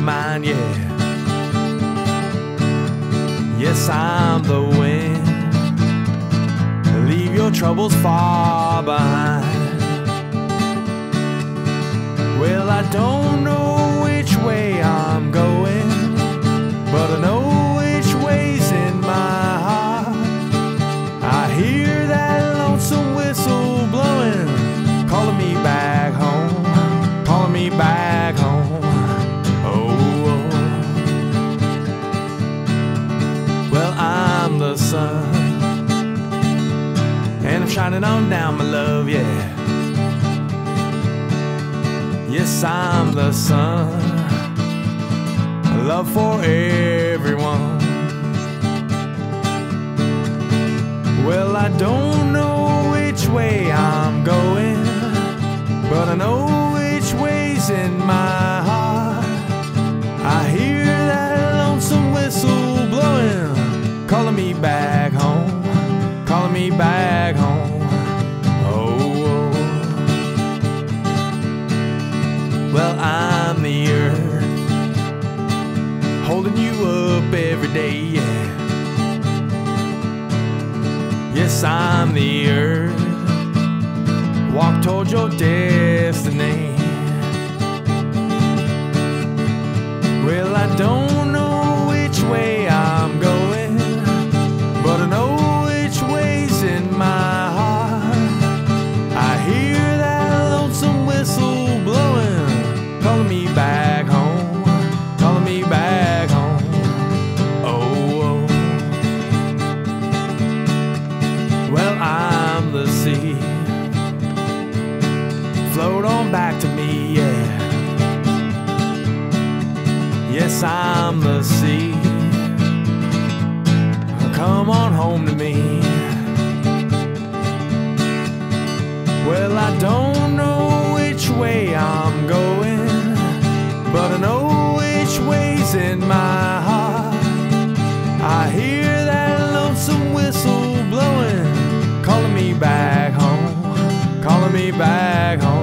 mind, yeah. Yes, I'm the wind. Leave your troubles far behind. Well, I don't know and I'm shining on down, my love, yeah. Yes, I'm the sun, love for everyone. Well, I don't know which way I'm going, but I know which way's in my heart. I hear that lonesome whistle blowing, calling me back you up every day, yeah. Yes, I'm the earth. Walk towards your destiny. Well, I don't On back to me, yeah. Yes, I'm the sea. Come on home to me. Well, I don't know which way I'm going, but I know which way's in my heart. I hear that lonesome whistle blowing, calling me back home, calling me back home.